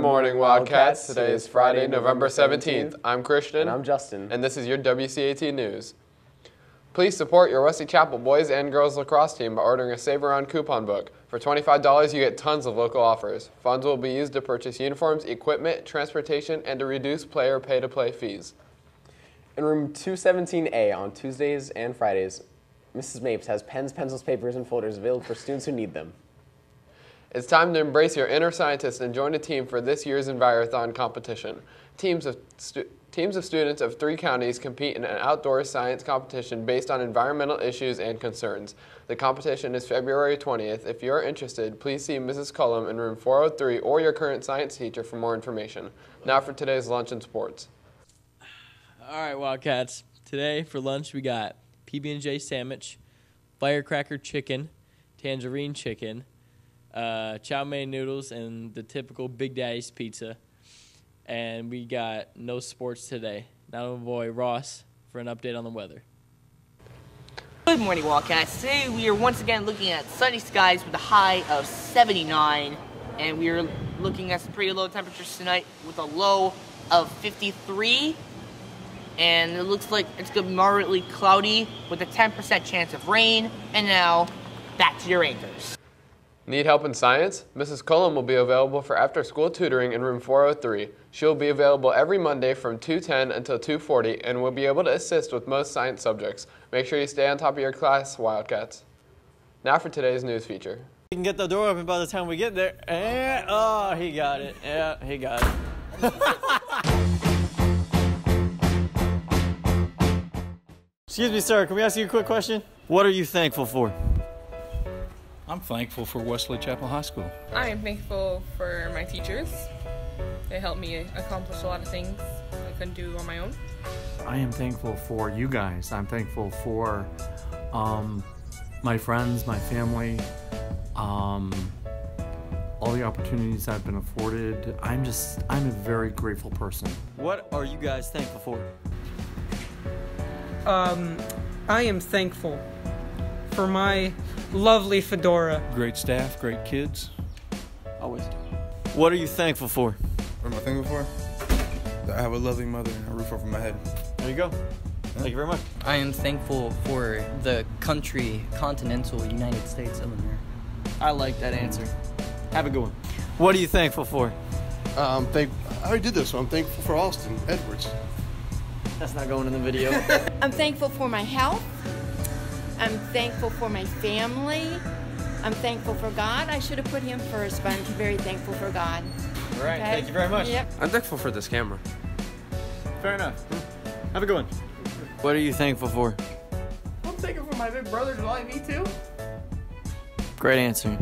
morning, Wildcats. Today is Friday, November 17th. I'm Christian. And I'm Justin. And this is your WCAT News. Please support your Wesley Chapel boys and girls lacrosse team by ordering a Save Around coupon book. For $25, you get tons of local offers. Funds will be used to purchase uniforms, equipment, transportation, and to reduce player pay-to-play fees. In room 217A on Tuesdays and Fridays, Mrs. Mapes has pens, pencils, papers, and folders available for students who need them. It's time to embrace your inner scientist and join a team for this year's Envirothon competition. Teams of, teams of students of three counties compete in an outdoor science competition based on environmental issues and concerns. The competition is February 20th. If you're interested, please see Mrs. Cullum in room 403 or your current science teacher for more information. Now for today's lunch and sports. All right, Wildcats. Today for lunch we got PB&J sandwich, firecracker chicken, tangerine chicken, uh, chow mein noodles, and the typical Big Daddy's pizza. And we got no sports today. Now my boy Ross for an update on the weather. Good morning, Wildcats. Today we are once again looking at sunny skies with a high of 79, and we are looking at some pretty low temperatures tonight with a low of 53. And it looks like it's going to be moderately cloudy with a 10% chance of rain. And now, back to your anchors. Need help in science? Mrs. Cullum will be available for after-school tutoring in room 403. She'll be available every Monday from 2.10 until 2.40 and will be able to assist with most science subjects. Make sure you stay on top of your class, Wildcats. Now for today's news feature. We can get the door open by the time we get there. And, oh, he got it. Yeah, he got it. Excuse me, sir. Can we ask you a quick question? What are you thankful for? I'm thankful for Wesley Chapel High School. I am thankful for my teachers. They helped me accomplish a lot of things I couldn't do on my own. I am thankful for you guys. I'm thankful for um, my friends, my family, um, all the opportunities I've been afforded. I'm just, I'm a very grateful person. What are you guys thankful for? Um, I am thankful for my lovely fedora. Great staff, great kids. Always. What are you thankful for? What am I thankful for? That I have a lovely mother and a roof over my head. There you go. Thank you very much. I am thankful for the country, continental United States of America. I like that answer. Have a good one. What are you thankful for? Um, thank. I already did this one. I'm thankful for Austin Edwards. That's not going in the video. I'm thankful for my health. I'm thankful for my family. I'm thankful for God. I should have put him first, but I'm very thankful for God. All right, okay? thank you very much. Yep. I'm thankful for this camera. Fair enough. Have a good one. What are you thankful for? I'm thankful for my big brother to like me too. Great answer.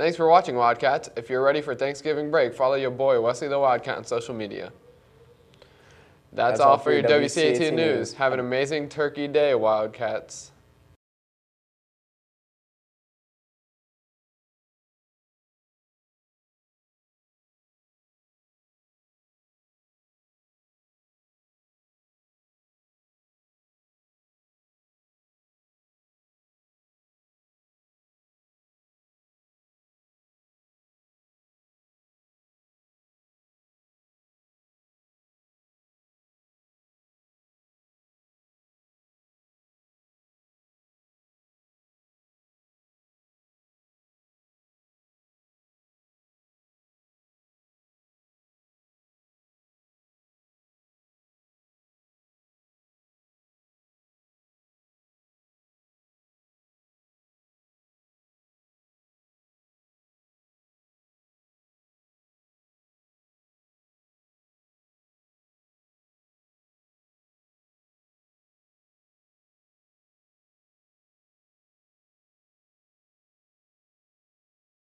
Thanks for watching, Wildcats. If you're ready for Thanksgiving break, follow your boy Wesley the Wildcat on social media. That's, That's all, all for your WCAT, WCAT News. News. Have an amazing Turkey Day, Wildcats.